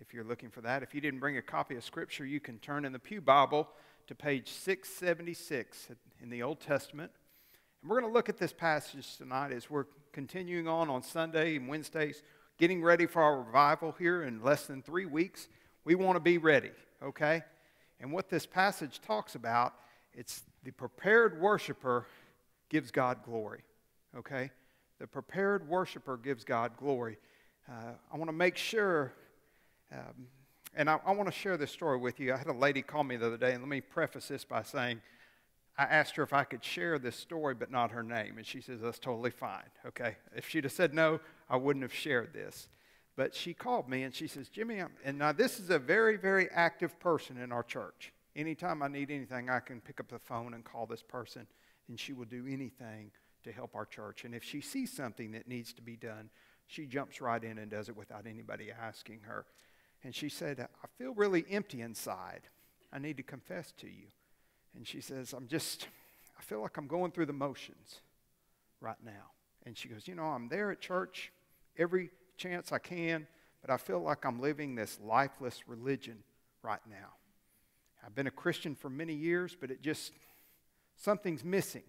if you're looking for that. If you didn't bring a copy of Scripture, you can turn in the Pew Bible to page 676 in the Old Testament. And we're going to look at this passage tonight as we're continuing on on Sunday and Wednesdays, getting ready for our revival here in less than three weeks. We want to be ready, okay? And what this passage talks about, it's the prepared worshiper gives God glory, okay? The prepared worshiper gives God glory. Uh, I want to make sure, um, and I, I want to share this story with you. I had a lady call me the other day, and let me preface this by saying, I asked her if I could share this story, but not her name. And she says, That's totally fine. Okay. If she'd have said no, I wouldn't have shared this. But she called me and she says, Jimmie, I'm, and now this is a very, very active person in our church. Anytime I need anything, I can pick up the phone and call this person, and she will do anything to help our church. And if she sees something that needs to be done, she jumps right in and does it without anybody asking her. And she said, I feel really empty inside. I need to confess to you. And she says, I'm just, I feel like I'm going through the motions right now. And she goes, You know, I'm there at church every chance I can, but I feel like I'm living this lifeless religion right now. I've been a Christian for many years, but it just, something's missing.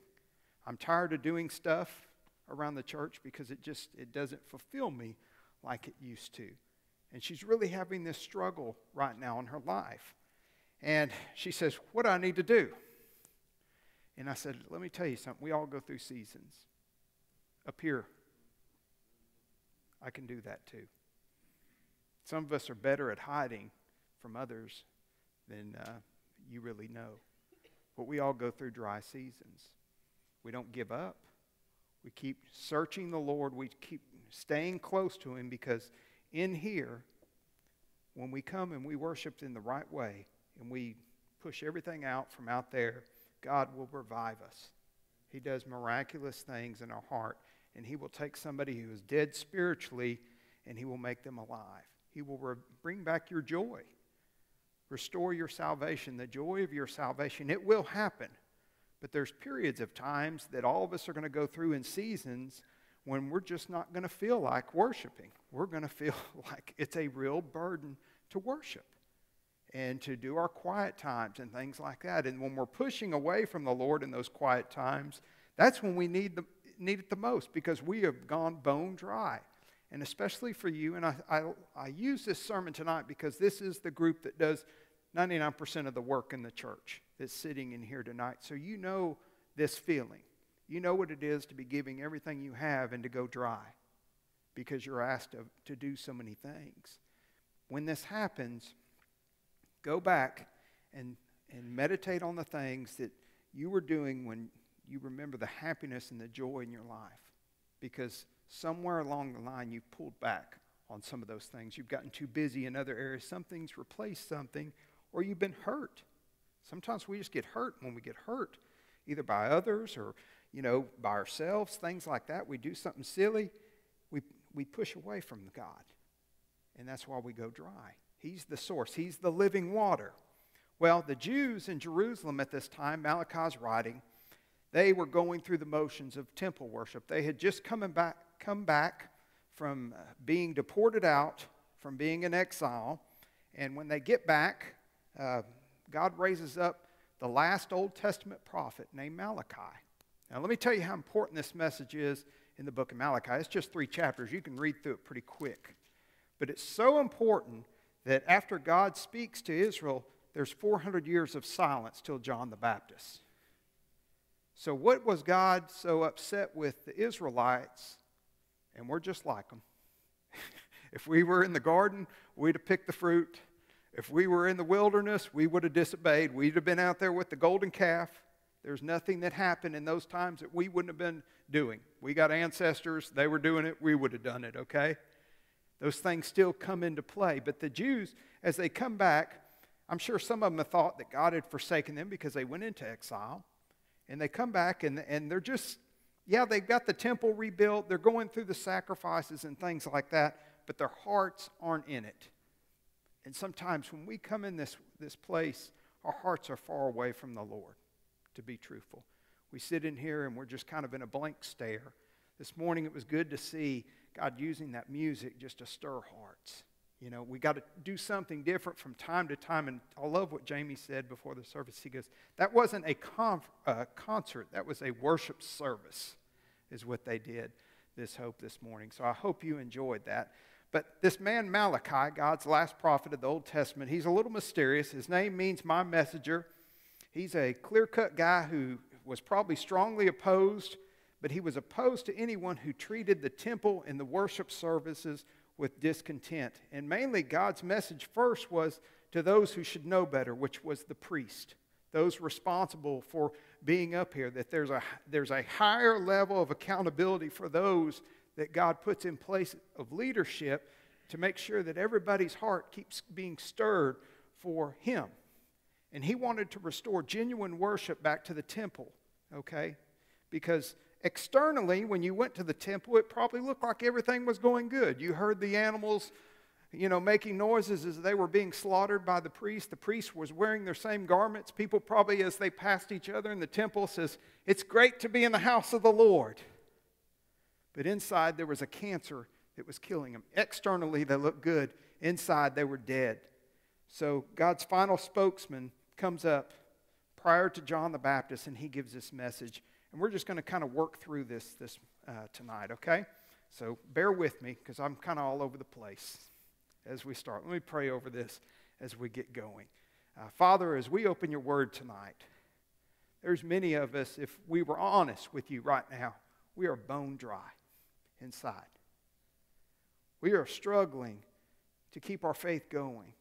I'm tired of doing stuff around the church because it just, it doesn't fulfill me like it used to. And she's really having this struggle right now in her life. And she says, What do I need to do? And I said, Let me tell you something. We all go through seasons. Up here, I can do that too. Some of us are better at hiding from others than uh, you really know. But we all go through dry seasons. We don't give up. We keep searching the Lord. We keep staying close to Him because in here, when we come and we worship in the right way, and we push everything out from out there, God will revive us. He does miraculous things in our heart, and He will take somebody who is dead spiritually and He will make them alive. He will re- bring back your joy, restore your salvation, the joy of your salvation. It will happen, but there's periods of times that all of us are going to go through in seasons when we're just not going to feel like worshiping. We're going to feel like it's a real burden to worship and to do our quiet times and things like that. And when we're pushing away from the Lord in those quiet times, that's when we need, the, need it the most because we have gone bone dry. And especially for you, and I, I, I use this sermon tonight because this is the group that does 99% of the work in the church that's sitting in here tonight. So you know this feeling. You know what it is to be giving everything you have and to go dry because you're asked to, to do so many things. When this happens, Go back and, and meditate on the things that you were doing when you remember the happiness and the joy in your life. Because somewhere along the line, you've pulled back on some of those things. You've gotten too busy in other areas. Something's replaced something, or you've been hurt. Sometimes we just get hurt when we get hurt, either by others or, you know, by ourselves, things like that. We do something silly, we, push away from God. And that's why we go dry. He's the source, He's the living water. Well, the Jews in Jerusalem at this time, Malachi's writing, they were going through the motions of temple worship. They had just come back, come back from uh, being deported out, from being in exile. And when they get back, uh, God raises up the last Old Testament prophet named Malachi. Now, let me tell you how important this message is in the book of Malachi. It's just three chapters. You can read through it pretty quick. But it's so important that after God speaks to Israel, there's 400 years of silence till John the Baptist. So, what was God so upset with the Israelites? And we're just like them. if we were in the garden, we'd have picked the fruit. If we were in the wilderness, we would have disobeyed. We'd have been out there with the golden calf. There's nothing that happened in those times that we wouldn't have been doing. We got ancestors, they were doing it, we would have done it, okay? Those things still come into play. But the Jews, as they come back, I'm sure some of them thought that God had forsaken them because they went into exile. And they come back and, and they're just, yeah, they've got the temple rebuilt. They're going through the sacrifices and things like that, but their hearts aren't in it. And sometimes when we come in this, this place, our hearts are far away from the Lord, to be truthful. We sit in here and we're just kind of in a blank stare. This morning it was good to see God using that music just to stir hearts. You know, we got to do something different from time to time. And I love what Jamie said before the service. He goes, That wasn't a conf- uh, concert, that was a worship service, is what they did this hope this morning. So I hope you enjoyed that. But this man Malachi, God's last prophet of the Old Testament, he's a little mysterious. His name means my messenger. He's a clear cut guy who was probably strongly opposed, but he was opposed to anyone who treated the temple and the worship services with discontent. And mainly, God's message first was to those who should know better, which was the priest, those responsible for being up here, that there's a, there's a higher level of accountability for those that God puts in place of leadership to make sure that everybody's heart keeps being stirred for Him. And He wanted to restore genuine worship back to the temple, okay? Because externally, when you went to the temple, it probably looked like everything was going good. You heard the animals, you know, making noises as they were being slaughtered by the priest. The priest was wearing their same garments. People probably, as they passed each other in the temple, says, "It's great to be in the house of the Lord." But inside there was a cancer that was killing them. Externally, they looked good. Inside, they were dead. So God's final spokesman comes up prior to John the Baptist, and he gives this message. And we're just going to kind of work through this, this uh, tonight, okay? So bear with me because I'm kind of all over the place as we start. Let me pray over this as we get going. Uh, Father, as we open your word tonight, there's many of us, if we were honest with you right now, we are bone dry inside. We are struggling to keep our faith going,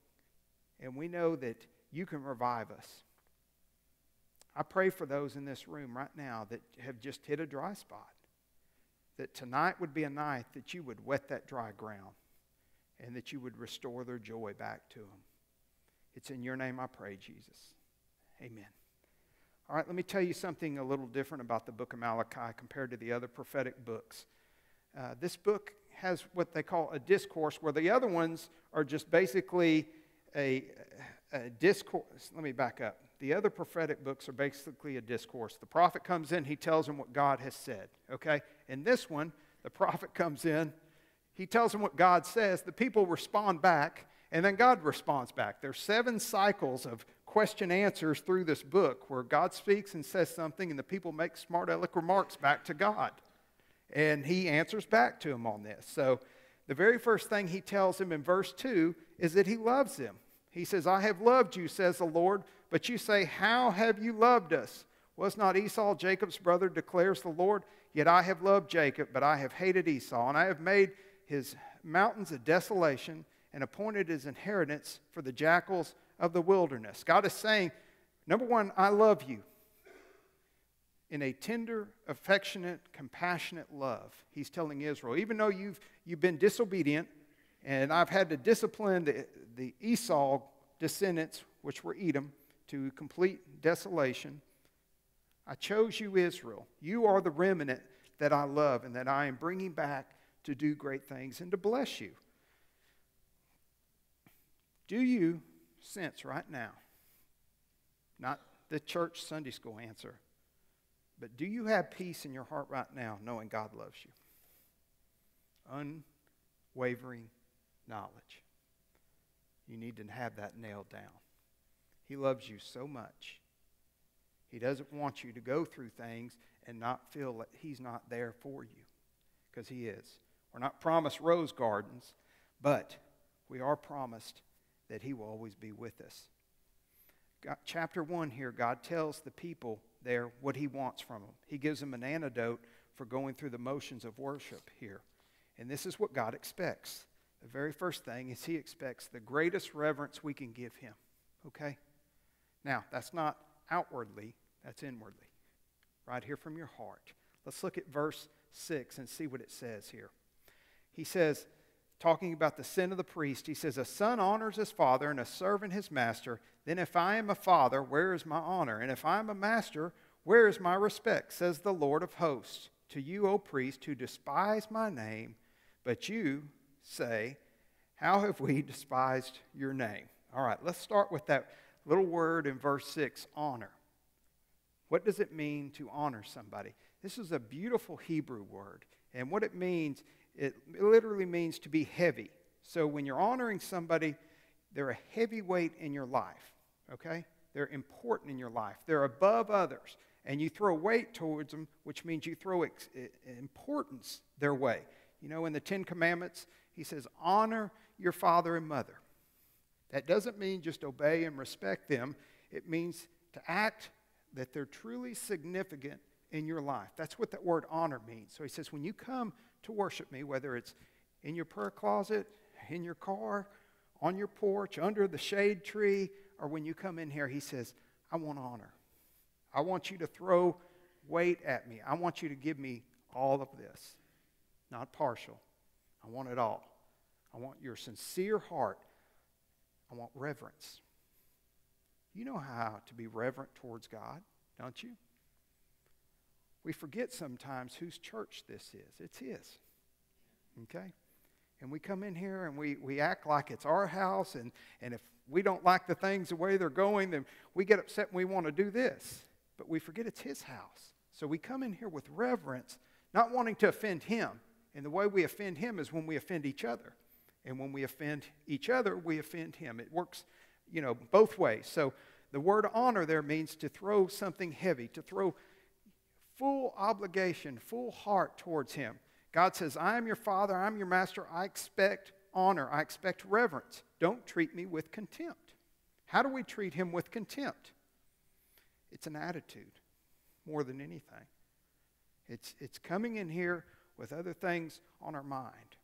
and we know that you can revive us. I pray for those in this room right now that have just hit a dry spot. That tonight would be a night that you would wet that dry ground and that you would restore their joy back to them. It's in your name I pray, Jesus. Amen. All right, let me tell you something a little different about the book of Malachi compared to the other prophetic books. Uh, this book has what they call a discourse, where the other ones are just basically a, a discourse. Let me back up. The other prophetic books are basically a discourse. The prophet comes in, he tells them what God has said. Okay? In this one, the prophet comes in, he tells them what God says, the people respond back, and then God responds back. There's seven cycles of question answers through this book where God speaks and says something, and the people make smart aleck remarks back to God. And he answers back to him on this. So the very first thing he tells him in verse 2 is that he loves him. He says, I have loved you, says the Lord, but you say, How have you loved us? Was not Esau Jacob's brother, declares the Lord? Yet I have loved Jacob, but I have hated Esau, and I have made his mountains a desolation and appointed his inheritance for the jackals of the wilderness. God is saying, number one, I love you in a tender, affectionate, compassionate love. He's telling Israel, even though you've, you've been disobedient, and I've had to discipline the, the Esau descendants, which were Edom, to complete desolation, I chose you, Israel. You are the remnant that I love and that I am bringing back to do great things and to bless you. Do you sense right now, not the church Sunday school answer, but do you have peace in your heart right now knowing God loves you? Unwavering knowledge. You need to have that nailed down. He loves you so much. He doesn't want you to go through things and not feel that He's not there for you, because He is. We're not promised rose gardens, but we are promised that He will always be with us. God, chapter 1 here, God tells the people there what he wants from them. He gives them an antidote for going through the motions of worship here. And this is what God expects. The very first thing is he expects the greatest reverence we can give him. Okay? Now, that's not outwardly, that's inwardly. Right here from your heart. Let's look at verse 6 and see what it says here. He says, talking about the sin of the priest, he says, A son honors his father and a servant his master. Then if I am a father, where is my honor? And if I am a master, where is my respect? Says the Lord of hosts. To you, O priest, who despise my name, but you say, How have we despised your name? All right, let's start with that little word in verse 6 honor. What does it mean to honor somebody? This is a beautiful Hebrew word. And what it means it literally means to be heavy, So when you're honoring somebody, they're a heavy weight in your life, okay? They're important in your life. They're above others. And you throw weight towards them, which means you throw importance their way. You know, in the Ten Commandments, he says, honor your father and mother. That doesn't mean just obey and respect them, it means to act that they're truly significant in your life. That's what that word honor means. So he says, when you come to worship me, whether it's in your prayer closet, in your car, on your porch, under the shade tree, or when you come in here, he says, I want honor. I want you to throw weight at me. I want you to give me all of this, not partial. I want it all. I want your sincere heart. I want reverence. You know how to be reverent towards God, don't you? We forget sometimes whose church this is. It's His. Okay? And we come in here and we, we act like it's our house, and, and if we don't like the things the way they're going, then we get upset and we want to do this. But we forget it's His house. So we come in here with reverence, not wanting to offend Him. And the way we offend Him is when we offend each other. And when we offend each other, we offend Him. It works, you know, both ways. So the word honor there means to throw something heavy, to throw full obligation, full heart towards Him. God says, I am your Father, I'm your Master, I expect honor, I expect reverence. Don't treat me with contempt. How do we treat Him with contempt? It's an attitude more than anything. It's, it's coming in here with other things on our mind.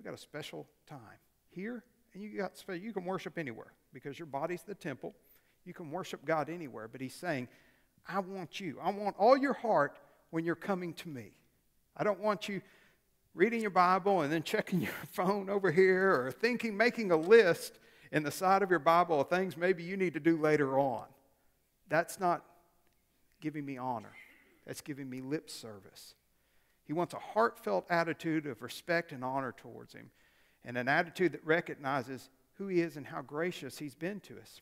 We got a special time here, and you got you can worship anywhere because your body's the temple. You can worship God anywhere, but He's saying, I want you. I want all your heart when you're coming to me. I don't want you reading your Bible and then checking your phone over here or thinking, making a list in the side of your Bible of things maybe you need to do later on. That's not giving me honor, that's giving me lip service. He wants a heartfelt attitude of respect and honor towards him, and an attitude that recognizes who he is and how gracious he's been to us.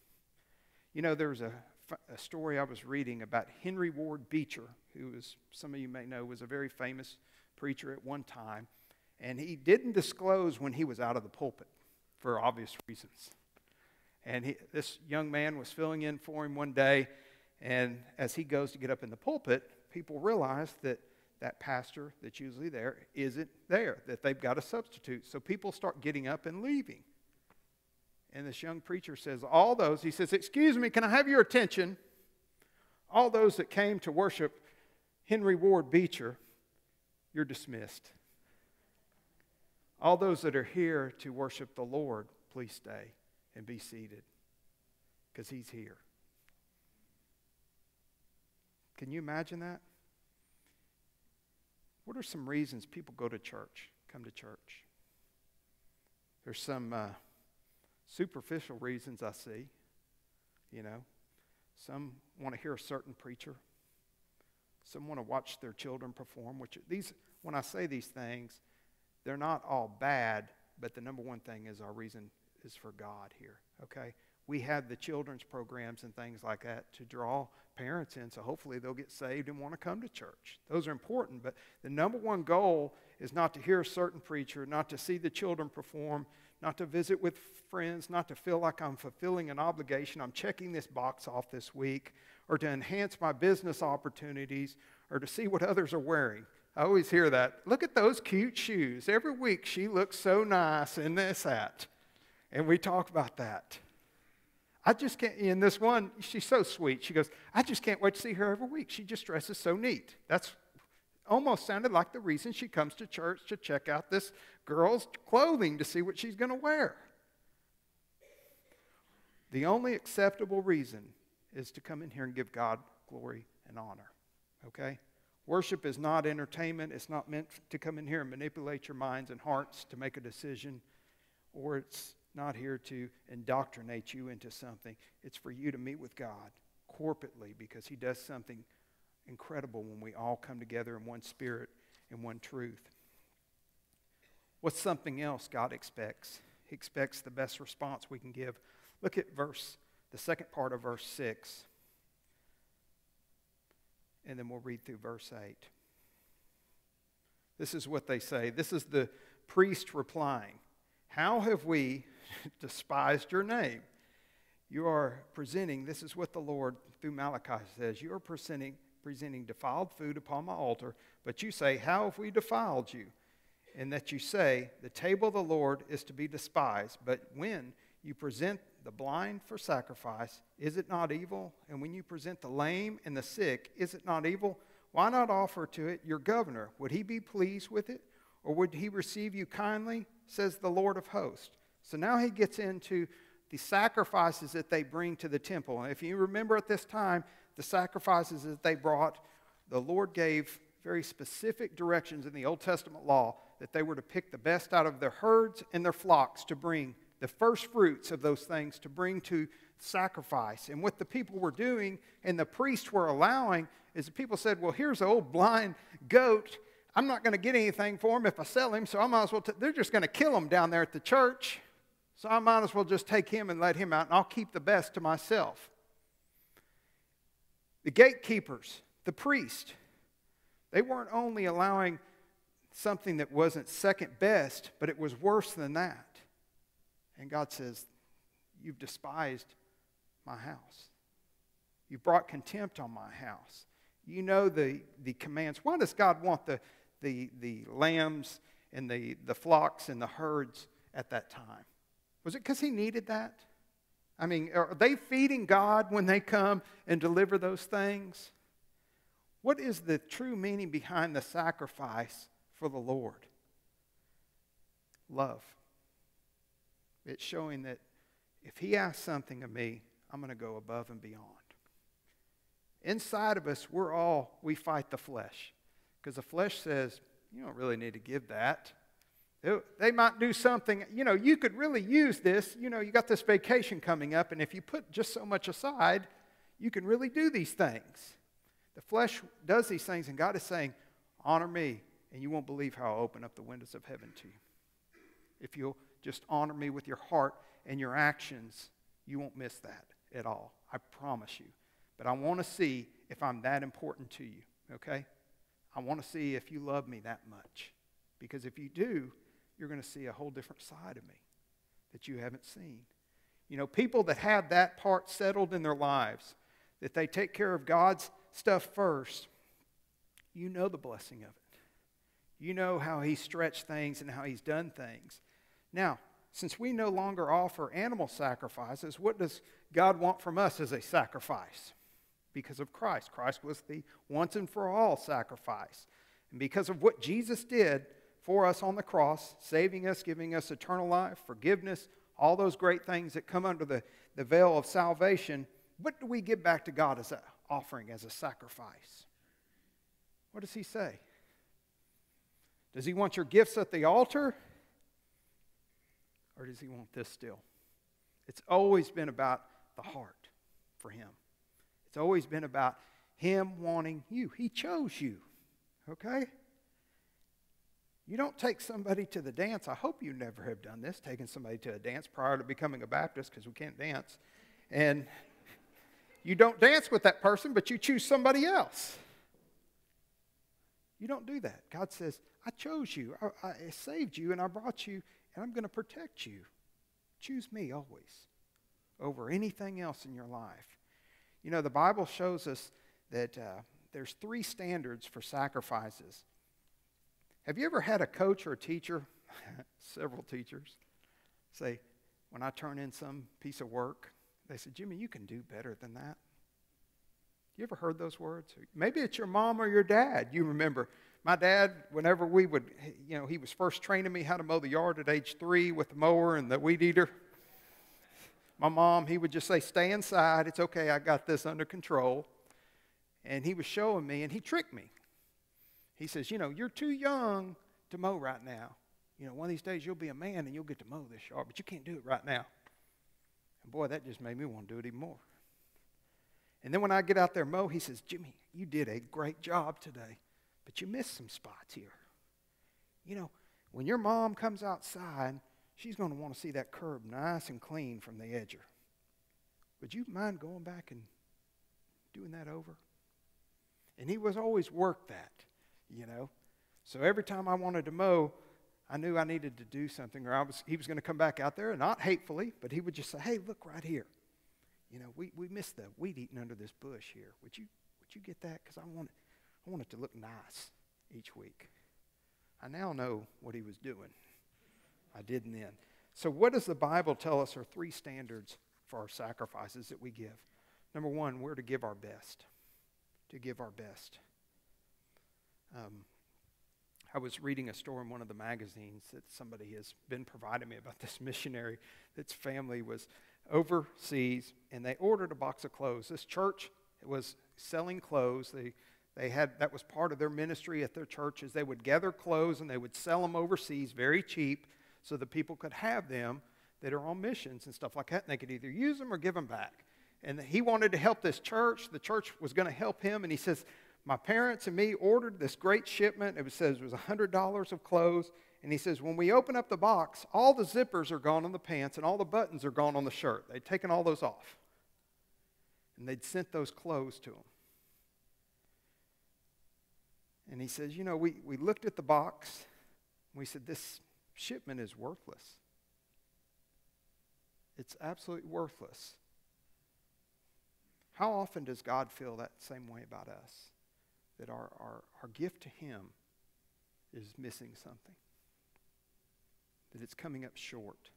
You know, there was a, a story I was reading about Henry Ward Beecher, who is, some of you may know, was a very famous preacher at one time. And he didn't disclose when he was out of the pulpit for obvious reasons. And he, this young man was filling in for him one day. And as he goes to get up in the pulpit, people realize that that pastor that's usually there isn't there, that they've got a substitute. So people start getting up and leaving. And this young preacher says, All those, he says, Excuse me, can I have your attention? All those that came to worship Henry Ward Beecher you're dismissed. All those that are here to worship the Lord, please stay and be seated because He's here. Can you imagine that? What are some reasons people go to church, come to church? There's some uh, superficial reasons I see. You know, some want to hear a certain preacher. Some want to watch their children perform, which these when I say these things, they're not all bad, but the number one thing is our reason is for God here, okay? We have the children's programs and things like that to draw parents in, so hopefully they'll get saved and want to come to church. Those are important, but the number one goal is not to hear a certain preacher, not to see the children perform, not to visit with friends, not to feel like I'm fulfilling an obligation, I'm checking this box off this week, or to enhance my business opportunities, or to see what others are wearing. I always hear that. Look at those cute shoes. Every week she looks so nice in this hat. And we talk about that. I just can't, in this one, she's so sweet. She goes, I just can't wait to see her every week. She just dresses so neat. That's almost sounded like the reason she comes to church to check out this girl's clothing to see what she's going to wear. The only acceptable reason is to come in here and give God glory and honor. Okay? Worship is not entertainment. It's not meant to come in here and manipulate your minds and hearts to make a decision, or it's not here to indoctrinate you into something. It's for you to meet with God corporately because He does something incredible when we all come together in one spirit and one truth. What's something else God expects? He expects the best response we can give. Look at verse, the second part of verse 6 and then we'll read through verse 8. This is what they say. This is the priest replying. How have we despised your name? You are presenting, this is what the Lord through Malachi says, you are presenting, presenting defiled food upon my altar, but you say, How have we defiled you? And that you say, The table of the Lord is to be despised. But when you present the blind for sacrifice, is it not evil? And when you present the lame and the sick, is it not evil? Why not offer to it your governor? Would he be pleased with it? Or would he receive you kindly? Says the Lord of hosts. So now he gets into the sacrifices that they bring to the temple. And if you remember at this time, the sacrifices that they brought, the Lord gave very specific directions in the Old Testament law that they were to pick the best out of their herds and their flocks to bring the first fruits of those things to bring to sacrifice. And what the people were doing and the priests were allowing is the people said, Well, here's an old blind goat. I'm not going to get anything for him if I sell him, so I might as well. T- they're just going to kill him down there at the church. So I might as well just take him and let him out, and I'll keep the best to myself. The gatekeepers, the priest, they weren't only allowing something that wasn't second best, but it was worse than that. And God says, You've despised my house. You've brought contempt on my house. You know the, the commands. Why does God want the, the, the lambs and the, the flocks and the herds at that time? Was it because he needed that? I mean, are they feeding God when they come and deliver those things? What is the true meaning behind the sacrifice for the Lord? Love. It's showing that if He asks something of me, I'm going to go above and beyond. Inside of us, we're all, we fight the flesh. Because the flesh says, you don't really need to give that. They might do something, you know, you could really use this. You know, you got this vacation coming up, and if you put just so much aside, you can really do these things. The flesh does these things, and God is saying, Honor me, and you won't believe how I'll open up the windows of heaven to you. If you'll just honor me with your heart and your actions, you won't miss that at all. I promise you. But I want to see if I'm that important to you, okay? I want to see if you love me that much. Because if you do, you're going to see a whole different side of me that you haven't seen. You know, people that have that part settled in their lives, that they take care of God's stuff first, you know the blessing of it. You know how He stretched things and how He's done things. Now, since we no longer offer animal sacrifices, what does God want from us as a sacrifice? Because of Christ. Christ was the once and for all sacrifice. And because of what Jesus did, for us on the cross, saving us, giving us eternal life, forgiveness, all those great things that come under the, the veil of salvation, what do we give back to God as an offering, as a sacrifice? What does he say? Does he want your gifts at the altar? Or does he want this still? It's always been about the heart for him. It's always been about him wanting you. He chose you. Okay? You don't take somebody to the dance. I hope you never have done this, taking somebody to a dance prior to becoming a Baptist because we can't dance. And you don't dance with that person, but you choose somebody else. You don't do that. God says, I chose you, I, I saved you, and I brought you, and I'm going to protect you. Choose me always over anything else in your life. You know, the Bible shows us that uh, there's three standards for sacrifices. Have you ever had a coach or a teacher, several teachers, say, when I turn in some piece of work, they say, Jimmie, you can do better than that? You ever heard those words? Maybe it's your mom or your dad. You remember. My dad, whenever we would, you know, he was first training me how to mow the yard at age three with the mower and the weed eater. My mom, he would just say, Stay inside. It's okay. I got this under control. And he was showing me, and he tricked me. He says, You know, you're too young to mow right now. You know, one of these days you'll be a man and you'll get to mow this yard, but you can't do it right now. And boy, that just made me want to do it even more. And then when I get out there mow, he says, Jimmie, you did a great job today, but you missed some spots here. You know, when your mom comes outside, she's going to want to see that curb nice and clean from the edger. Would you mind going back and doing that over? And he was always worked that you know. So every time I wanted to mow, I knew I needed to do something, or I was, he was going to come back out there, not hatefully, but he would just say, hey, look right here. You know, we, we missed the weed eating under this bush here. Would you, would you get that? Because I want, I want it to look nice each week. I now know what he was doing. I didn't then. So, what does the Bible tell us are three standards for our sacrifices that we give? Number one, we're to give our best. To give our best. Um, I was reading a story in one of the magazines that somebody has been providing me about this missionary that's family was overseas and they ordered a box of clothes. This church was selling clothes. They, they had, that was part of their ministry at their churches. They would gather clothes and they would sell them overseas very cheap so that people could have them that are on missions and stuff like that. And they could either use them or give them back. And he wanted to help this church. The church was going to help him. And he says, my parents and me ordered this great shipment. It says it was $100 of clothes. And he says, when we open up the box, all the zippers are gone on the pants and all the buttons are gone on the shirt. They'd taken all those off. And they'd sent those clothes to him. And he says, you know, we, we looked at the box. we said, this shipment is worthless. It's absolutely worthless. How often does God feel that same way about us? That our, our, our gift to Him is missing something, that it's coming up short,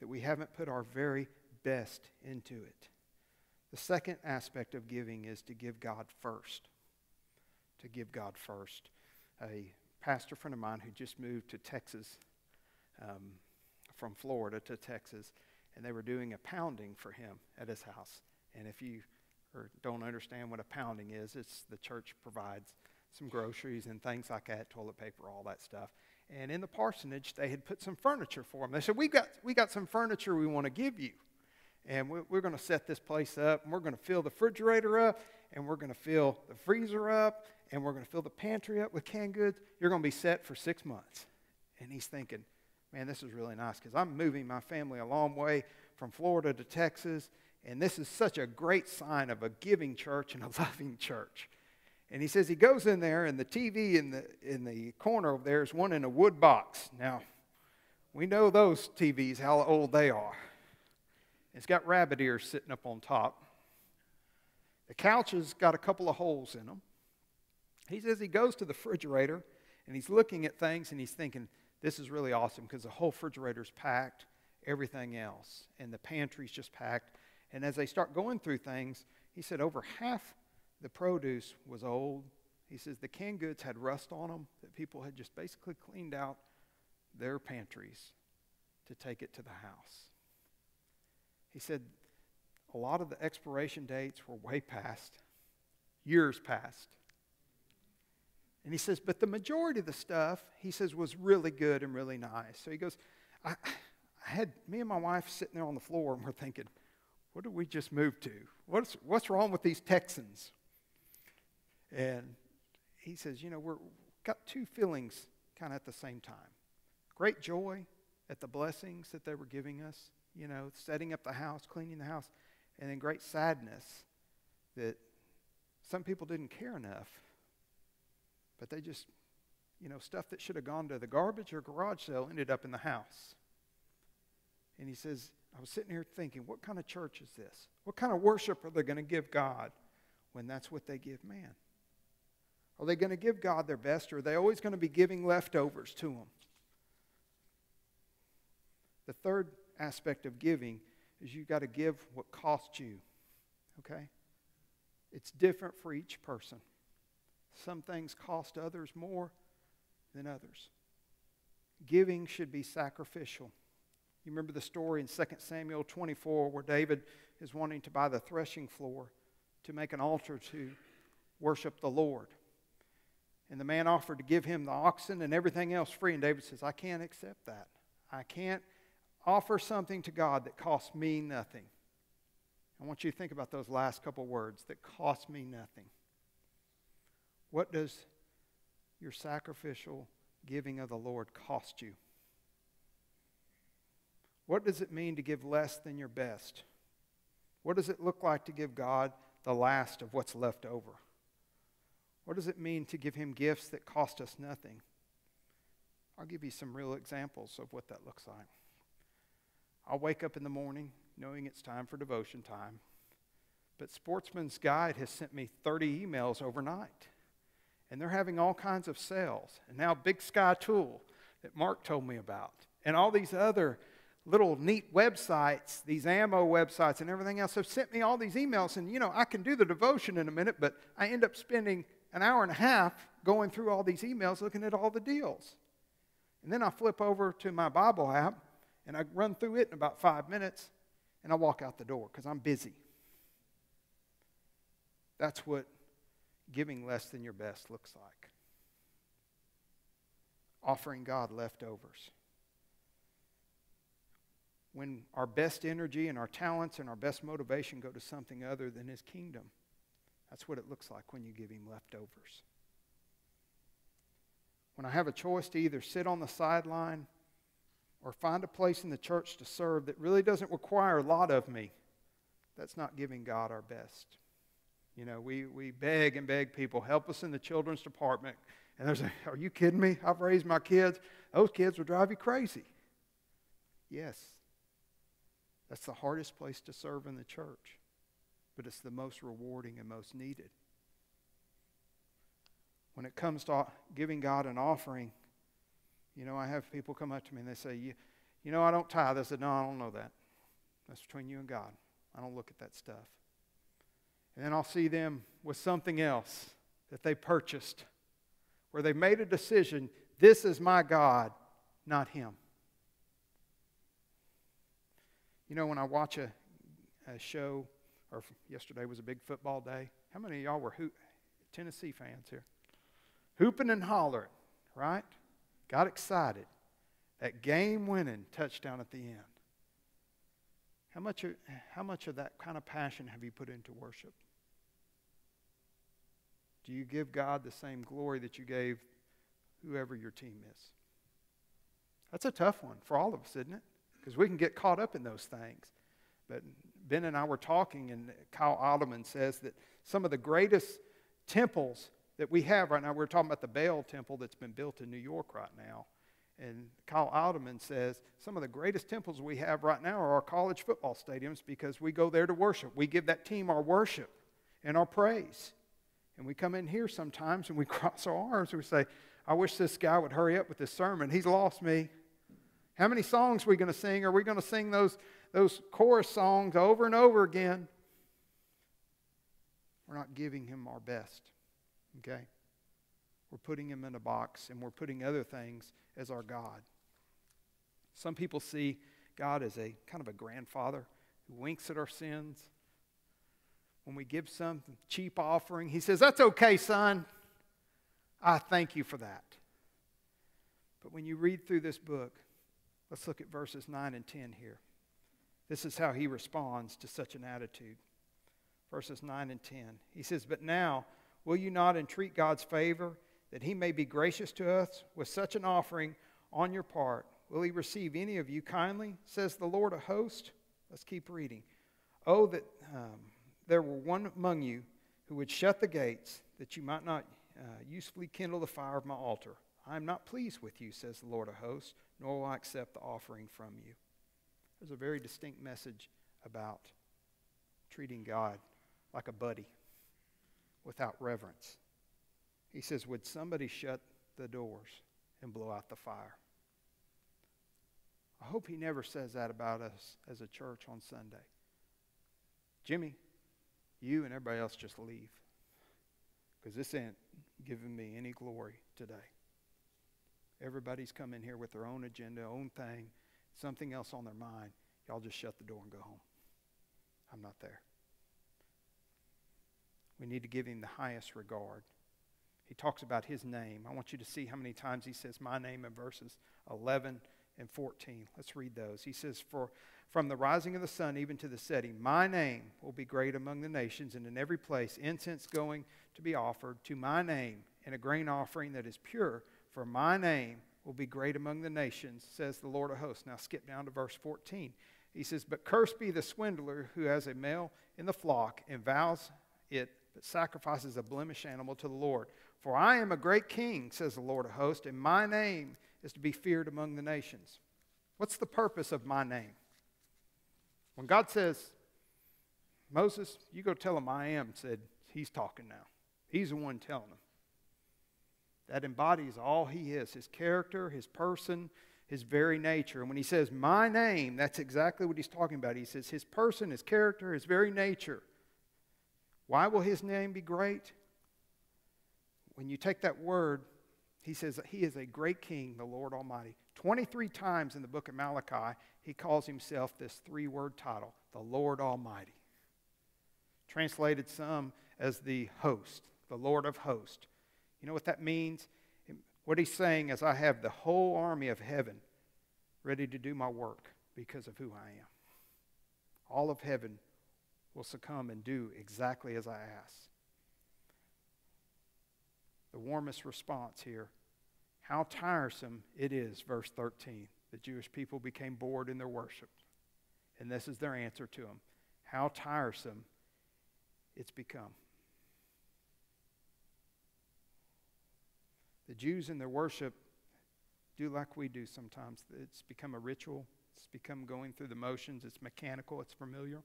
that we haven't put our very best into it. The second aspect of giving is to give God first. To give God first. A pastor friend of mine who just moved to Texas, um, from Florida to Texas, and they were doing a pounding for him at his house. And if you or don't understand what a pounding is, it's the church provides some groceries and things like that, toilet paper, all that stuff. And in the parsonage, they had put some furniture for them. They said, "We got we got some furniture we want to give you, and we're, we're going to set this place up, and we're going to fill the refrigerator up, and we're going to fill the freezer up, and we're going to fill the pantry up with canned goods. You're going to be set for six months." And he's thinking, "Man, this is really nice because I'm moving my family a long way from Florida to Texas, and this is such a great sign of a giving church and a loving church. And he says he goes in there, and the TV in the, in the corner over there is one in a wood box. Now, we know those TVs, how old they are. It's got rabbit ears sitting up on top. The couch has got a couple of holes in them. He says he goes to the refrigerator and he's looking at things and he's thinking, this is really awesome because the whole refrigerator's packed, everything else, and the pantry's just packed. And as they start going through things, he said over half the produce was old. He says the canned goods had rust on them, that people had just basically cleaned out their pantries to take it to the house. He said a lot of the expiration dates were way past, years past. And he says, but the majority of the stuff, he says, was really good and really nice. So he goes, I, I had me and my wife sitting there on the floor and we're thinking, what did we just move to? What's, what's wrong with these Texans? And he says, You know, we've got two feelings kind of at the same time great joy at the blessings that they were giving us, you know, setting up the house, cleaning the house, and then great sadness that some people didn't care enough, but they just, you know, stuff that should have gone to the garbage or garage sale ended up in the house. And he says, I was sitting here thinking, what kind of church is this? What kind of worship are they going to give God when that's what they give man? Are they going to give God their best, or are they always going to be giving leftovers to Him? The third aspect of giving is you've got to give what costs you. Okay? It's different for each person. Some things cost others more than others. Giving should be sacrificial. You remember the story in 2 Samuel 24 where David is wanting to buy the threshing floor to make an altar to worship the Lord. And the man offered to give him the oxen and everything else free. And David says, I can't accept that. I can't offer something to God that costs me nothing. I want you to think about those last couple words that cost me nothing. What does your sacrificial giving of the Lord cost you? What does it mean to give less than your best? What does it look like to give God the last of what's left over? What does it mean to give Him gifts that cost us nothing? I'll give you some real examples of what that looks like. I'll wake up in the morning knowing it's time for devotion time, but Sportsman's Guide has sent me 30 emails overnight, and they're having all kinds of sales. And now Big Sky Tool that Mark told me about, and all these other little neat websites, these ammo websites and everything else have sent me all these emails. And, you know, I can do the devotion in a minute, but I end up spending an hour and a half going through all these emails looking at all the deals. And then I flip over to my Bible app and I run through it in about five minutes and I walk out the door because I'm busy. That's what giving less than your best looks like. Offering God leftovers when our best energy and our talents and our best motivation go to something other than His kingdom. That's what it looks like when you give Him leftovers. When I have a choice to either sit on the sideline or find a place in the church to serve that really doesn't require a lot of me, that's not giving God our best. You know, we, we beg and beg people, help us in the children's department. And they're saying, Are you kidding me? I've raised my kids. Those kids will drive you crazy. Yes, that's the hardest place to serve in the church, but it's the most rewarding and most needed. When it comes to giving God an offering, you know, I have people come up to me and they say, You, you know, I don't tithe. I said, No, I don't know that. That's between you and God. I don't look at that stuff. And then I'll see them with something else that they purchased where they made a decision this is my God, not Him. You know, when I watch a, a show, or yesterday was a big football day, how many of y'all were hoop, Tennessee fans here? Hooping and hollering, right? Got excited. That game winning touchdown at the end. How much, of, how much of that kind of passion have you put into worship? Do you give God the same glory that you gave whoever your team is? That's a tough one for all of us, isn't it? Because we can get caught up in those things. But Ben and I were talking, and Kyle Idleman says that some of the greatest temples that we have right now, we're talking about the Baal temple that's been built in New York right now. And Kyle Idleman says some of the greatest temples we have right now are our college football stadiums because we go there to worship. We give that team our worship and our praise. And we come in here sometimes and we cross our arms and we say, I wish this guy would hurry up with this sermon. He's lost me. How many songs are we going to sing? Are we going to sing those, those chorus songs over and over again? We're not giving him our best, okay? We're putting him in a box and we're putting other things as our God. Some people see God as a kind of a grandfather who winks at our sins. When we give some cheap offering, he says, That's okay, son. I thank you for that. But when you read through this book, Let's look at verses 9 and 10 here. This is how he responds to such an attitude. Verses 9 and 10. He says, But now, will you not entreat God's favor that he may be gracious to us with such an offering on your part? Will he receive any of you kindly, says the Lord of hosts? Let's keep reading. Oh, that um, there were one among you who would shut the gates, that you might not uh, usefully kindle the fire of my altar. I am not pleased with you, says the Lord of hosts, nor will I accept the offering from you. There's a very distinct message about treating God like a buddy without reverence. He says, Would somebody shut the doors and blow out the fire? I hope he never says that about us as a church on Sunday. Jimmie, you and everybody else just leave because this ain't giving me any glory today. Everybody's come in here with their own agenda, own thing, something else on their mind. Y'all just shut the door and go home. I'm not there. We need to give him the highest regard. He talks about his name. I want you to see how many times he says my name in verses 11 and 14. Let's read those. He says, For from the rising of the sun even to the setting, my name will be great among the nations, and in every place incense going to be offered to my name, and a grain offering that is pure for my name will be great among the nations, says the Lord of hosts. Now skip down to verse 14. He says, But cursed be the swindler who has a male in the flock and vows it, but sacrifices a blemished animal to the Lord. For I am a great king, says the Lord of hosts, and my name is to be feared among the nations. What's the purpose of my name? When God says, Moses, you go tell him I am, said, He's talking now. He's the one telling them. That embodies all he is his character, his person, his very nature. And when he says, My name, that's exactly what he's talking about. He says, His person, his character, his very nature. Why will his name be great? When you take that word, he says he is a great king, the Lord Almighty. 23 times in the book of Malachi, he calls himself this three word title, the Lord Almighty. Translated some as the host, the Lord of hosts. You know what that means? What he's saying is, I have the whole army of heaven ready to do my work because of who I am. All of heaven will succumb and do exactly as I ask. The warmest response here how tiresome it is, verse 13. The Jewish people became bored in their worship. And this is their answer to him how tiresome it's become. The Jews in their worship do like we do sometimes. It's become a ritual, it's become going through the motions, it's mechanical, it's familiar.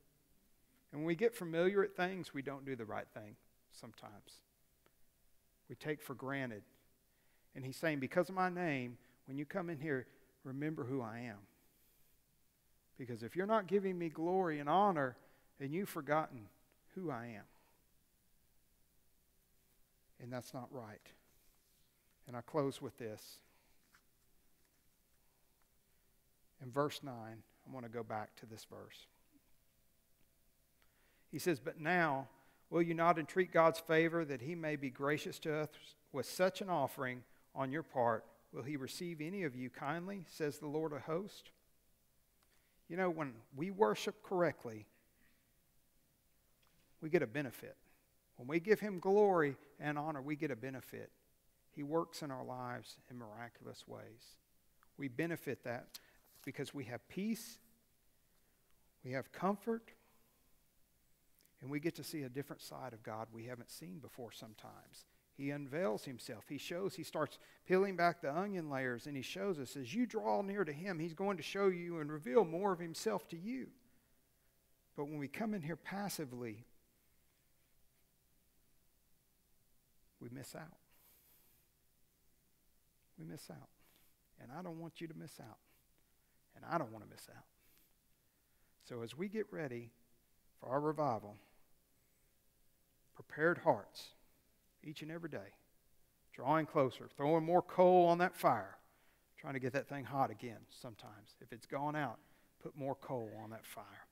And when we get familiar at things, we don't do the right thing sometimes. We take for granted. And he's saying, because of my name, when you come in here, remember who I am. Because if you're not giving me glory and honor, then you've forgotten who I am. And that's not right. And I close with this. In verse 9, I want to go back to this verse. He says, But now, will you not entreat God's favor that he may be gracious to us with such an offering on your part? Will he receive any of you kindly, says the Lord of hosts? You know, when we worship correctly, we get a benefit. When we give him glory and honor, we get a benefit. He works in our lives in miraculous ways. We benefit that because we have peace, we have comfort, and we get to see a different side of God we haven't seen before sometimes. He unveils himself. He shows, he starts peeling back the onion layers, and he shows us as you draw near to him, he's going to show you and reveal more of himself to you. But when we come in here passively, we miss out we miss out. And I don't want you to miss out. And I don't want to miss out. So as we get ready for our revival, prepared hearts each and every day, drawing closer, throwing more coal on that fire, trying to get that thing hot again sometimes. If it's gone out, put more coal on that fire.